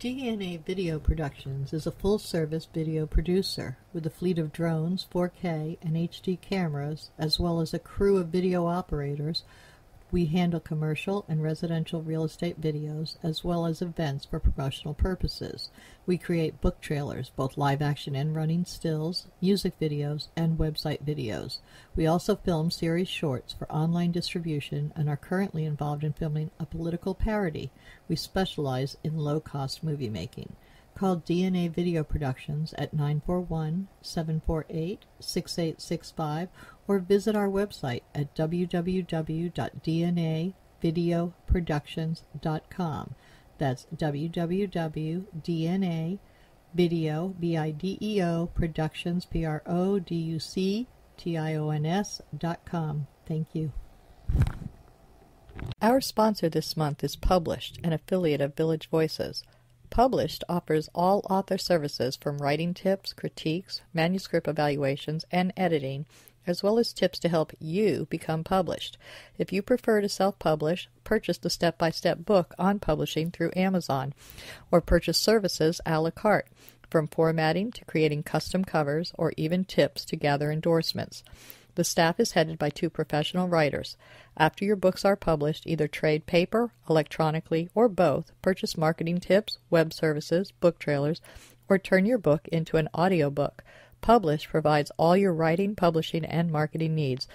DNA Video Productions is a full service video producer with a fleet of drones, 4K, and HD cameras, as well as a crew of video operators. We handle commercial and residential real estate videos as well as events for promotional purposes. We create book trailers, both live action and running stills, music videos, and website videos. We also film series shorts for online distribution and are currently involved in filming a political parody. We specialize in low cost movie making. Call DNA Video Productions at 941 748 6865 or visit our website at www.dnavideoproductions.com. That's www.dnavideo, B-I-D-E-O, productions, P-R-O-D-U-C-T-I-O-N-S dot com. Thank you. Our sponsor this month is Published, an affiliate of Village Voices. Published offers all author services from writing tips, critiques, manuscript evaluations, and editing, as well as tips to help you become published. If you prefer to self publish, purchase the step by step book on publishing through Amazon, or purchase services a la carte, from formatting to creating custom covers, or even tips to gather endorsements. The staff is headed by two professional writers. After your books are published, either trade paper, electronically, or both, purchase marketing tips, web services, book trailers, or turn your book into an audiobook. Publish provides all your writing, publishing, and marketing needs.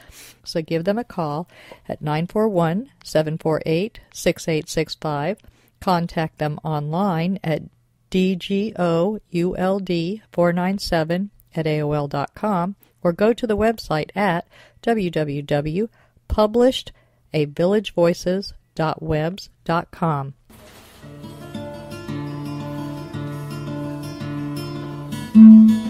So give them a call at 941 748 6865. Contact them online at dgould497 at AOL.com or go to the website at www.publishedavillagevoices.webs.com. Good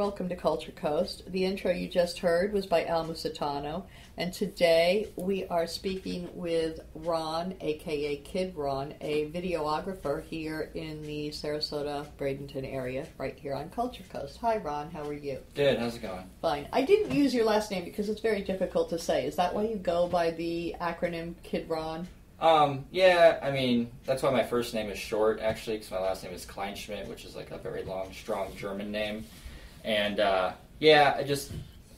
Welcome to Culture Coast. The intro you just heard was by Al Musitano, and today we are speaking with Ron, aka Kid Ron, a videographer here in the Sarasota Bradenton area, right here on Culture Coast. Hi, Ron. How are you? Good, how's it going? Fine. I didn't use your last name because it's very difficult to say. Is that why you go by the acronym Kid Ron? Um, yeah, I mean, that's why my first name is short, actually, because my last name is Kleinschmidt, which is like a very long, strong German name. And, uh, yeah, I just,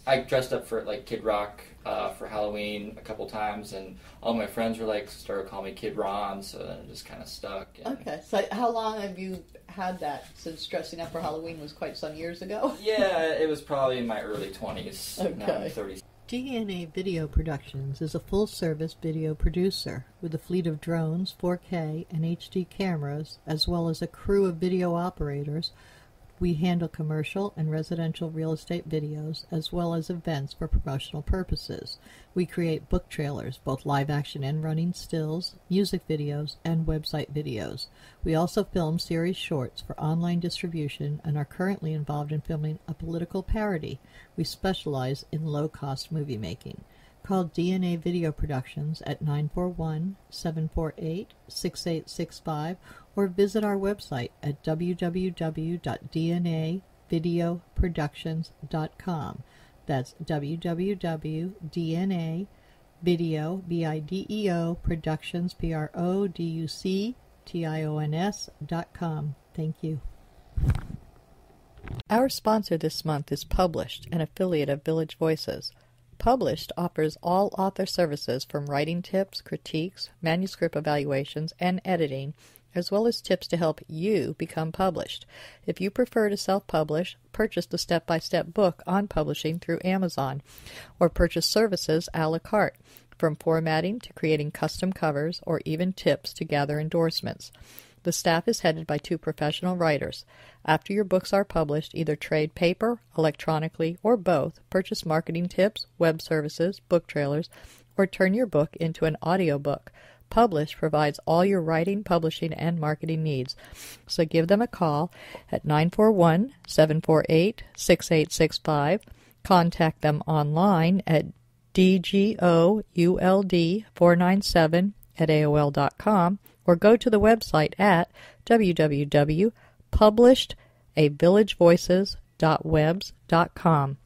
I dressed up for, like, Kid Rock, uh, for Halloween a couple times, and all my friends were, like, started calling me Kid Ron, so then it just kind of stuck. And, Okay. So, how long have you had that since dressing up for Halloween was quite some years ago? Yeah, it was probably in my early 20s. Now Okay. I'm 30. DNA Video Productions is a full service video producer with a fleet of drones, 4K, and HD cameras, as well as a crew of video operators. We handle commercial and residential real estate videos as well as events for promotional purposes. We create book trailers, both live action and running stills, music videos, and website videos. We also film series shorts for online distribution and are currently involved in filming a political parody. We specialize in low cost movie making. Call DNA Video Productions at 941 748 6865 or visit our website at www.dnavideoproductions.com. That's www.dnavideo, B-I-D-E-O, productions, dot com. Thank you. Our sponsor this month is Published, an affiliate of Village Voices. Published offers all author services from writing tips, critiques, manuscript evaluations, and editing, as well as tips to help you become published. If you prefer to self publish, purchase the step by step book on publishing through Amazon, or purchase services a la carte, from formatting to creating custom covers, or even tips to gather endorsements. The staff is headed by two professional writers. After your books are published, either trade paper, electronically, or both, purchase marketing tips, web services, book trailers, or turn your book into an audiobook. Publish provides all your writing, publishing, and marketing needs. So give them a call at 941 748 6865. Contact them online at dgould497 at AOL.com or go to the website at www.publishedavillagevoices.webs.com.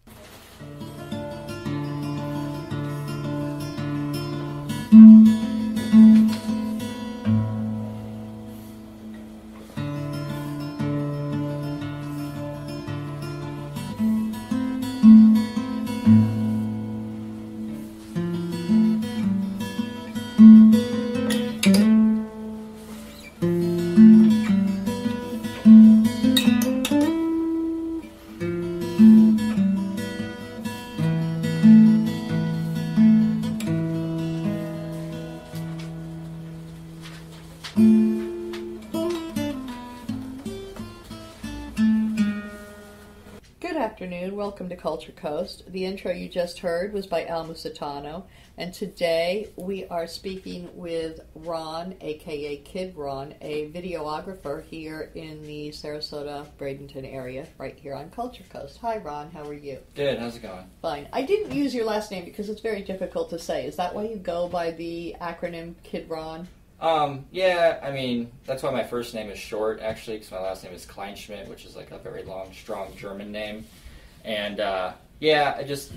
Welcome to Culture Coast. The intro you just heard was by Al Musitano, and today we are speaking with Ron, aka Kid Ron, a videographer here in the Sarasota Bradenton area, right here on Culture Coast. Hi, Ron. How are you? Good. How's it going? Fine. I didn't use your last name because it's very difficult to say. Is that why you go by the acronym Kid Ron? Um, yeah, I mean that's why my first name is short actually, because my last name is Kleinschmidt, which is like a very long, strong German name. And uh, yeah, I just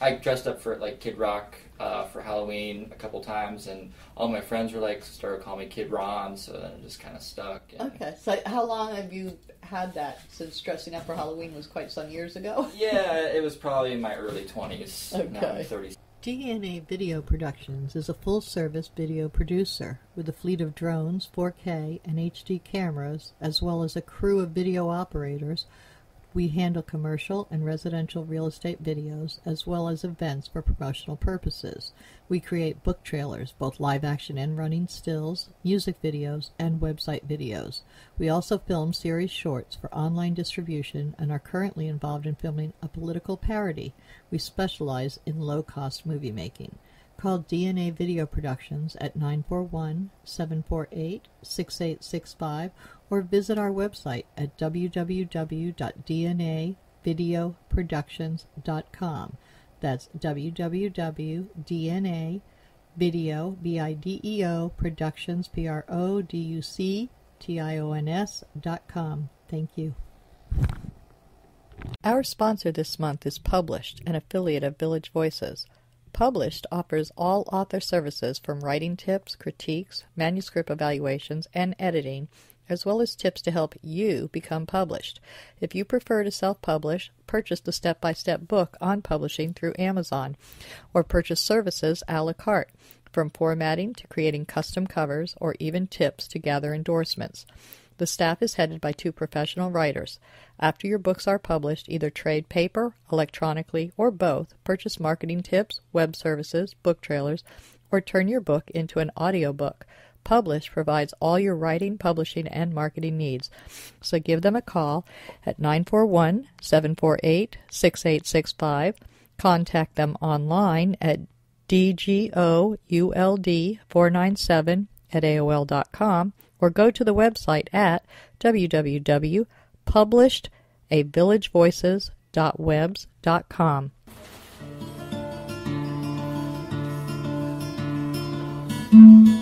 I dressed up for like Kid Rock uh, for Halloween a couple times, and all my friends were like started calling me Kid Ron, so then it just kind of stuck. And, Okay. So how long have you had that since dressing up for Halloween was quite some years ago? Yeah, it was probably in my early twenties. Now Okay. I'm. DNA Video Productions is a full service video producer with a fleet of drones, 4K, and HD cameras, as well as a crew of video operators. We handle commercial and residential real estate videos as well as events for promotional purposes. We create book trailers, both live action and running stills, music videos, and website videos. We also film series shorts for online distribution and are currently involved in filming a political parody. We specialize in low cost movie making. Call DNA Video Productions at 941 748 6865 or visit our website at www.dnavideoproductions.com. That's www.dnavideo, B-I-D-E-O, productions, P-R-O-D-U-C-T-I-O-N-S dot com. Thank you. Our sponsor this month is Published, an affiliate of Village Voices. Published offers all author services from writing tips, critiques, manuscript evaluations, and editing, as well as tips to help you become published. If you prefer to self publish, purchase the step by step book on publishing through Amazon, or purchase services a la carte, from formatting to creating custom covers, or even tips to gather endorsements. The staff is headed by two professional writers. After your books are published, either trade paper, electronically, or both, purchase marketing tips, web services, book trailers, or turn your book into an audiobook. Publish provides all your writing, publishing, and marketing needs. So give them a call at 941 748 6865. Contact them online at dgould497 at AOL.com or go to the website at www.publishedavillagevoices.webs.com. Mm-hmm.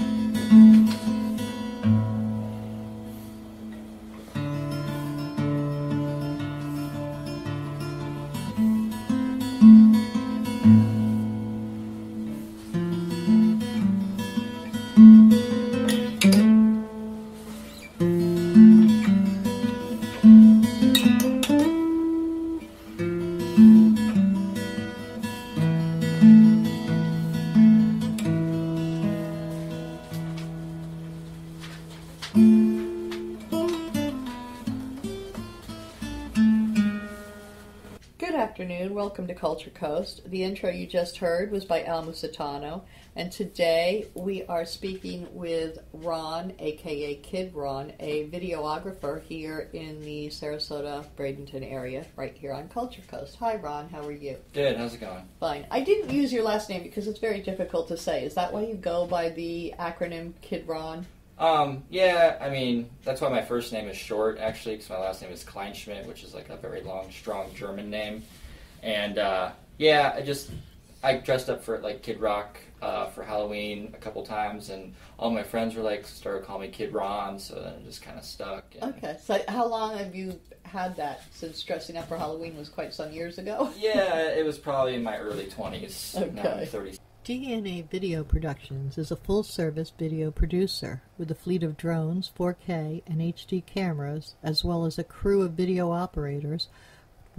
Welcome to Culture Coast. The intro you just heard was by Al Musitano, and today we are speaking with Ron, aka Kid Ron, a videographer here in the Sarasota Bradenton area, right here on Culture Coast. Hi, Ron. How are you? Good. How's it going? Fine. I didn't use your last name because it's very difficult to say. Is that why you go by the acronym Kid Ron? Um, yeah, I mean, that's why my first name is short, actually, because my last name is Kleinschmidt, which is like a very long, strong German name. And, uh, yeah, I just, I dressed up for, like, Kid Rock uh, for Halloween a couple times, and all my friends were, like, started calling me Kid Ron, so then it just kind of stuck. And, Okay. So, how long have you had that since dressing up for Halloween was quite some years ago? Yeah, it was probably in my early 20s. Now Okay. I'm 30. DNA Video Productions is a full service video producer with a fleet of drones, 4K, and HD cameras, as well as a crew of video operators.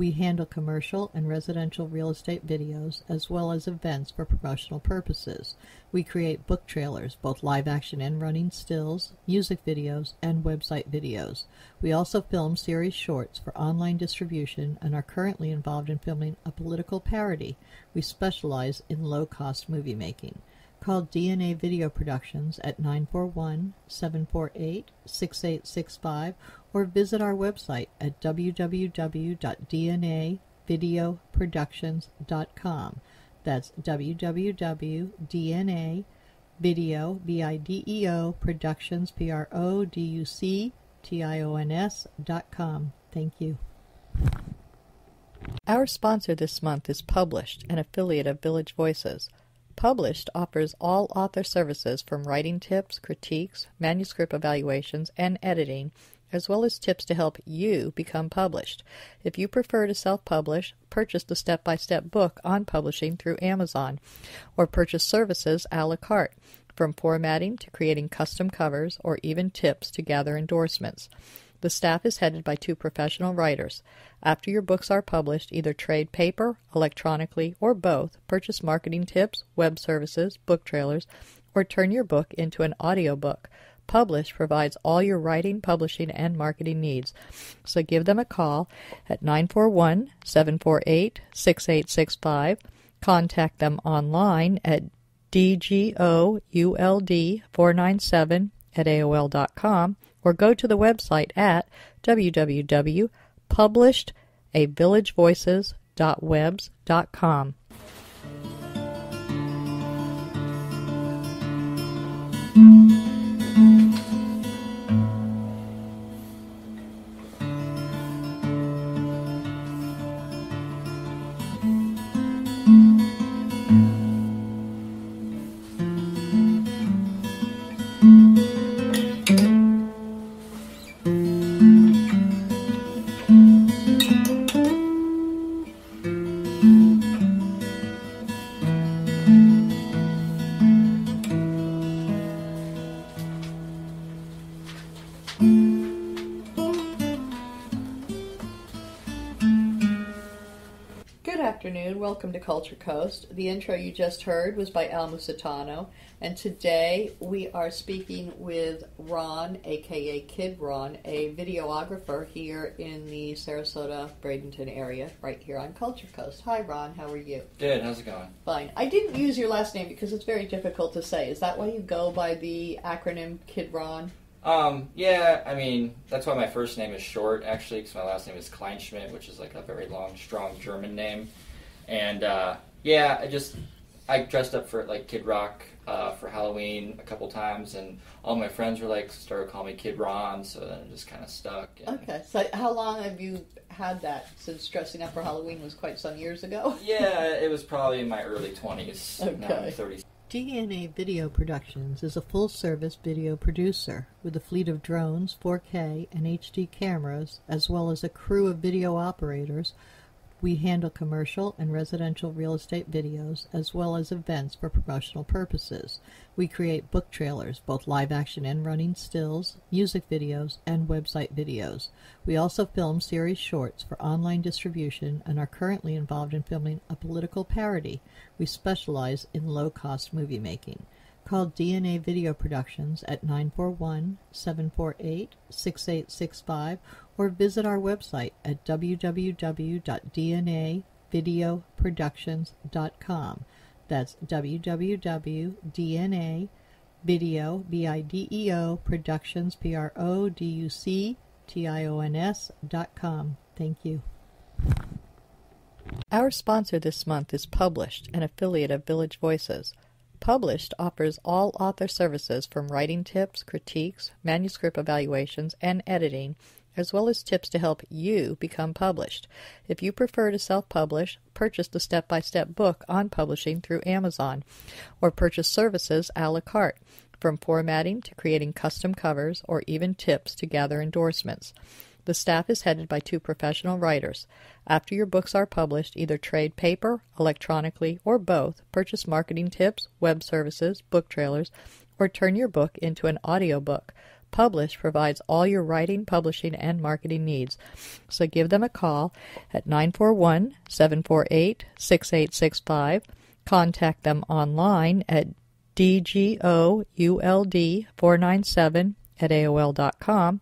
We handle commercial and residential real estate videos as well as events for promotional purposes. We create book trailers, both live action and running stills, music videos, and website videos. We also film series shorts for online distribution and are currently involved in filming a political parody. We specialize in low cost movie making. Call DNA Video Productions at 941 748 6865 or visit our website at www.dnavideoproductions.com. That's www.dnavideo, V-I-D-E-O, productions, P-R-O-D-U-C-T-I-O-N-S dot com. Thank you. Our sponsor this month is Published, an affiliate of Village Voices. Published offers all author services from writing tips, critiques, manuscript evaluations, and editing, as well as tips to help you become published. If you prefer to self publish, purchase the step by step book on publishing through Amazon, or purchase services a la carte, from formatting to creating custom covers, or even tips to gather endorsements. The staff is headed by two professional writers. After your books are published, either trade paper, electronically, or both, purchase marketing tips, web services, book trailers, or turn your book into an audiobook. Publish provides all your writing, publishing, and marketing needs. So give them a call at 941 748 6865. Contact them online at dgould497 at AOL.com or go to the website at www.publishedavillagevoices.webs.com. Good Welcome to Culture Coast. The intro you just heard was by Al Musitano, and today we are speaking with Ron, aka Kid Ron, a videographer here in the Sarasota Bradenton area, right here on Culture Coast. Hi, Ron. How are you? Good. How's it going? Fine. I didn't use your last name because it's very difficult to say. Is that why you go by the acronym Kid Ron? Um, yeah, I mean, that's why my first name is short, actually, because my last name is Kleinschmidt, which is like a very long, strong German name. And, uh, yeah, I just, I dressed up for, like, Kid Rock uh, for Halloween a couple times, and all my friends were, like, started calling me Kid Ron, so then it just kind of stuck. And, Okay. So how long have you had that since dressing up for Halloween was quite some years ago? Yeah, it was probably in my early 20s. Now I'm Okay. 30. DNA Video Productions is a full service video producer with a fleet of drones, 4K, and HD cameras, as well as a crew of video operators. We handle commercial and residential real estate videos as well as events for promotional purposes. We create book trailers, both live action and running stills, music videos, and website videos. We also film series shorts for online distribution and are currently involved in filming a political parody. We specialize in low cost movie making. Call DNA Video Productions at 941 748 6865 or visit our website at dnavideoproductions.com. That's www.dna video b i d e o productions p r o d u c t i o n s dot com. Thank you. Our sponsor this month is Published, an affiliate of Village Voices. Published offers all author services from writing tips, critiques, manuscript evaluations, and editing, as well as tips to help you become published. If you prefer to self publish, purchase the step by step book on publishing through Amazon, or purchase services a la carte, from formatting to creating custom covers, or even tips to gather endorsements. The staff is headed by two professional writers. After your books are published, either trade paper, electronically, or both, purchase marketing tips, web services, book trailers, or turn your book into an audiobook. Publish provides all your writing, publishing, and marketing needs. So give them a call at 941 748 6865. Contact them online at dgould497 at AOL.com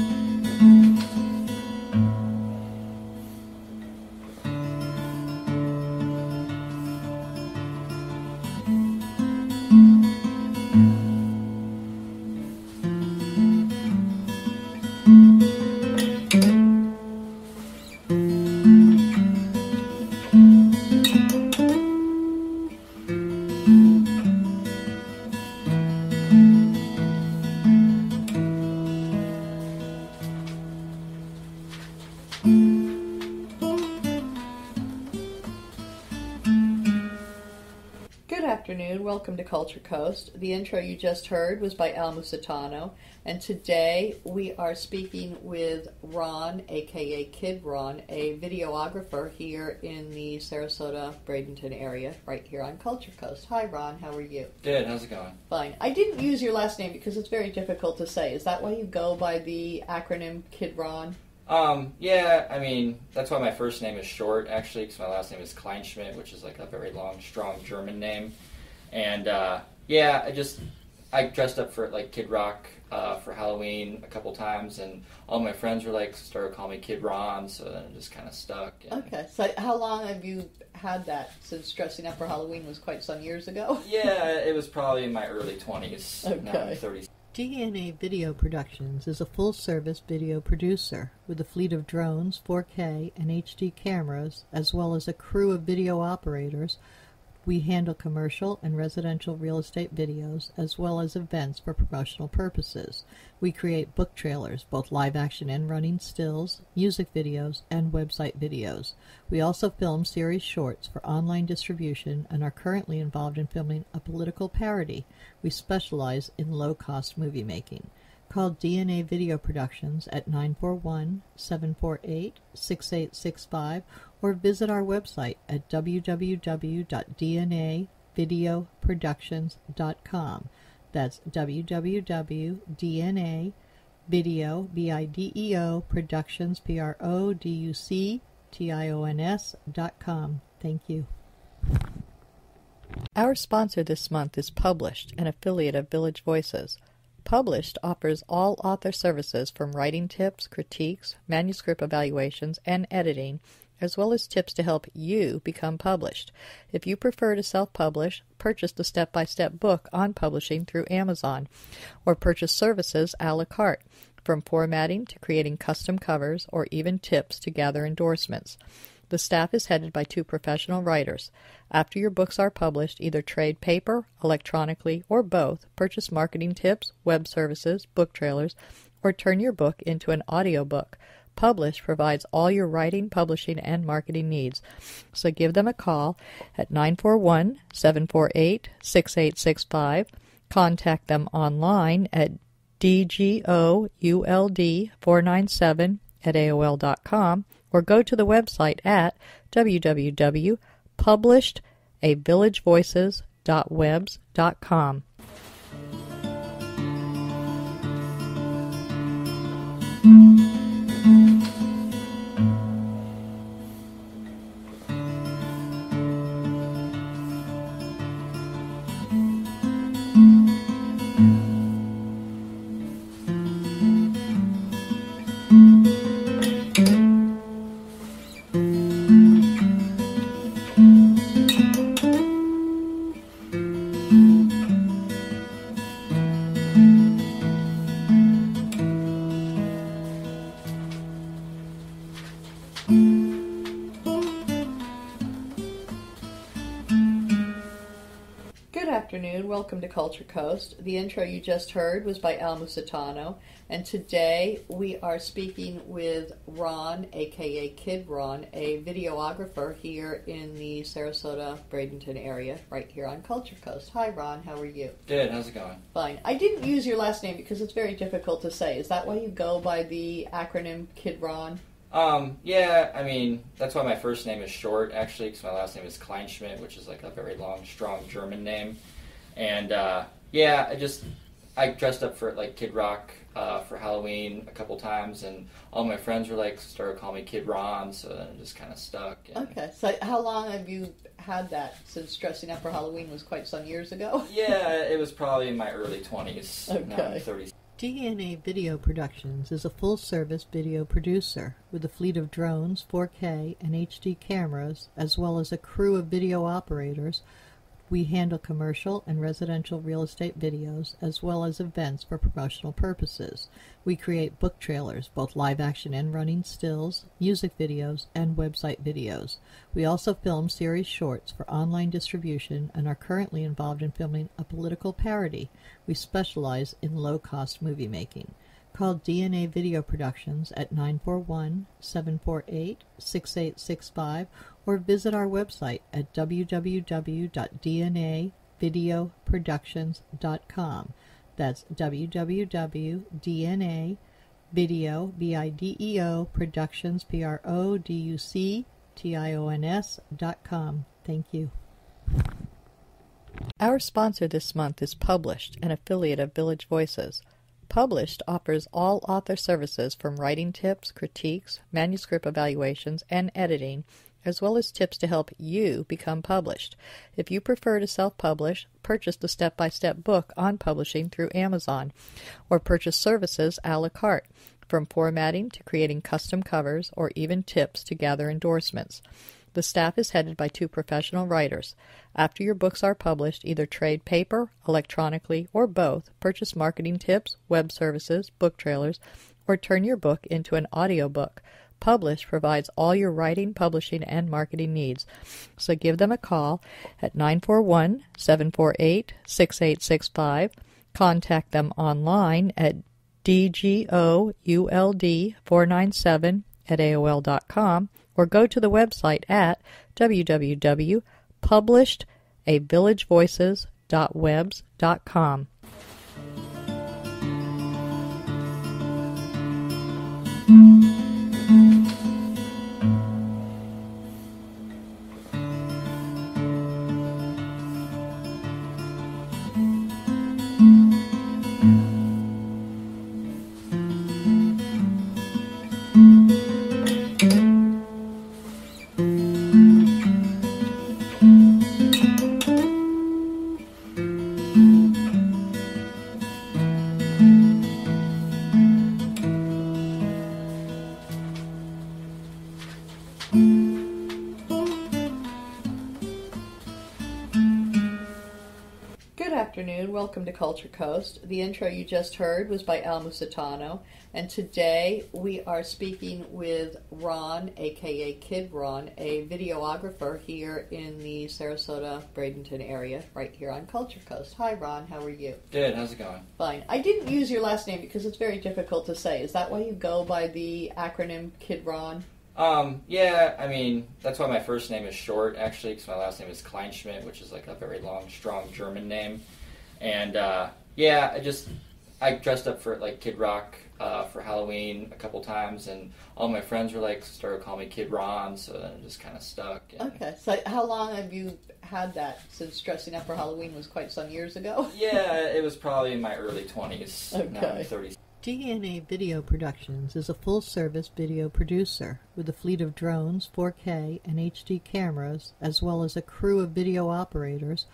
Culture Coast. The intro you just heard was by Al Musitano, and today we are speaking with Ron, aka Kid Ron, a videographer here in the Sarasota Bradenton area, right here on Culture Coast. Hi, Ron. How are you? Good. How's it going? Fine. I didn't use your last name because it's very difficult to say. Is that why you go by the acronym Kid Ron? Um, yeah, I mean, that's why my first name is short, actually, because my last name is Kleinschmidt, which is like a very long, strong German name. And, uh, yeah, I just, I dressed up for, like, Kid Rock uh, for Halloween a couple times, and all my friends were, like, started calling me Kid Ron, so then it just kind of stuck. And, Okay. So, how long have you had that since dressing up for Halloween was quite some years ago? Yeah, it was probably in my early 20s. Now Okay. I'm 30. DNA Video Productions is a full service video producer with a fleet of drones, 4K, and HD cameras, as well as a crew of video operators. We handle commercial and residential real estate videos as well as events for promotional purposes. We create book trailers, both live action and running stills, music videos, and website videos. We also film series shorts for online distribution and are currently involved in filming a political parody. We specialize in low cost movie making. Call DNA Video Productions at 941 748 6865 or visit our website at www.dnavideoproductions.com. That's www.dna video b i d e o productions p r o d u c t i o n s dot com. Thank you. Our sponsor this month is Published, an affiliate of Village Voices. Published offers all author services from writing tips, critiques, manuscript evaluations, and editing, as well as tips to help you become published. If you prefer to self publish, purchase the step by step book on publishing through Amazon, or purchase services a la carte, from formatting to creating custom covers, or even tips to gather endorsements. The staff is headed by two professional writers. After your books are published, either trade paper, electronically, or both, purchase marketing tips, web services, book trailers, or turn your book into an audiobook. Publish provides all your writing, publishing, and marketing needs. So give them a call at 941 748 6865. Contact them online at dgould497 at AOL.com or go to the website at www.publishedavillagevoices.webs.com. Good afternoon. Welcome to Culture Coast. The intro you just heard was by Al Musitano, and today we are speaking with Ron, aka Kid Ron, a videographer here in the Sarasota Bradenton area, right here on Culture Coast. Hi, Ron. How are you? Good. How's it going? Fine. I didn't use your last name because it's very difficult to say. Is that why you go by the acronym Kid Ron? Um, yeah, I mean, that's why my first name is short, actually, because my last name is Kleinschmidt, which is like a very long, strong German name. And, uh, yeah, I just, I dressed up for, like, Kid Rock uh, for Halloween a couple times, and all my friends were, like, started calling me Kid Ron, so then it just kind of stuck. And, Okay. So, how long have you had that since dressing up for Halloween was quite some years ago? Yeah, it was probably in my early 20s. Now I'm Okay. 30. DNA Video Productions is a full service video producer with a fleet of drones, 4K, and HD cameras, as well as a crew of video operators. We handle commercial and residential real estate videos as well as events for promotional purposes. We create book trailers, both live action and running stills, music videos, and website videos. We also film series shorts for online distribution and are currently involved in filming a political parody. We specialize in low cost movie making. Call DNA Video Productions at 941 748 6865 or visit our website at www.dnavideoproductions.com. That's www.dnavideo, B-I-D-E-O, productions, P-R-O-D-U-C-T-I-O-N-S dot com. Thank you. Our sponsor this month is Published, an affiliate of Village Voices. Published offers all author services from writing tips, critiques, manuscript evaluations, and editing, as well as tips to help you become published. If you prefer to self publish, purchase the step by step book on publishing through Amazon, or purchase services a la carte, from formatting to creating custom covers, or even tips to gather endorsements. The staff is headed by two professional writers. After your books are published, either trade paper, electronically, or both, purchase marketing tips, web services, book trailers, or turn your book into an audiobook. Publish provides all your writing, publishing, and marketing needs. So give them a call at 941 748 6865. Contact them online at dgould497 at AOL.com or go to the website at www.publishedavillagevoices.webs.com. Good Welcome to Culture Coast. The intro you just heard was by Al Musitano, and today we are speaking with Ron, aka Kid Ron, a videographer here in the Sarasota Bradenton area, right here on Culture Coast. Hi, Ron. How are you? Good. How's it going? Fine. I didn't use your last name because it's very difficult to say. Is that why you go by the acronym Kid Ron? Um, yeah, I mean, that's why my first name is short, actually, because my last name is Kleinschmidt, which is like a very long, strong German name. And, uh, yeah, I just, I dressed up for, like, Kid Rock uh, for Halloween a couple times, and all my friends were, like, started calling me Kid Ron, so then it just kind of stuck. And, Okay. So how long have you had that since dressing up for Halloween was quite some years ago? Yeah, it was probably in my early 20s. Now I'm Okay. 30. DNA Video Productions is a full service video producer with a fleet of drones, 4K, and HD cameras, as well as a crew of video operators.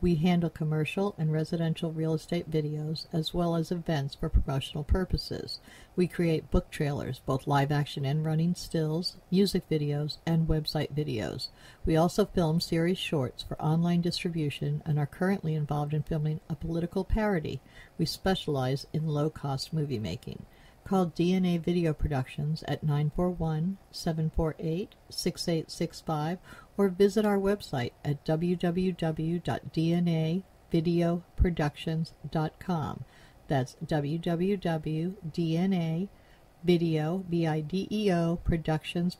We handle commercial and residential real estate videos as well as events for promotional purposes. We create book trailers, both live action and running stills, music videos, and website videos. We also film series shorts for online distribution and are currently involved in filming a political parody. We specialize in low cost movie making. Call DNA Video Productions at 941 748 6865 or visit our website at www.dnavideoproductions.com. That's www.dnavideo, B-I-D-E-O, productions,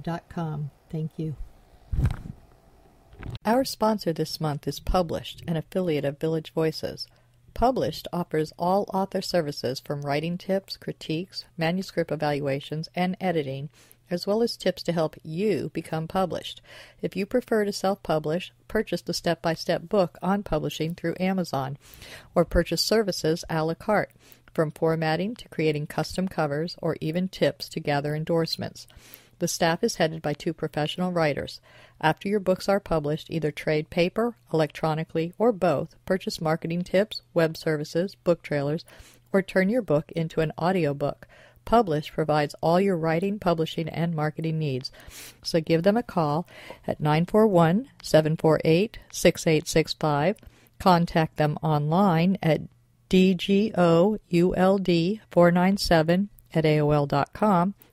dot com. Thank you. Our sponsor this month is Published, an affiliate of Village Voices. Published offers all author services from writing tips, critiques, manuscript evaluations, and editing, as well as tips to help you become published. If you prefer to self publish, purchase the step by step book on publishing through Amazon, or purchase services a la carte, from formatting to creating custom covers, or even tips to gather endorsements. The staff is headed by two professional writers. After your books are published, either trade paper, electronically, or both, purchase marketing tips, web services, book trailers, or turn your book into an audiobook. Publish provides all your writing, publishing, and marketing needs. So give them a call at 941 748 6865. Contact them online at dgould497 at AOL.com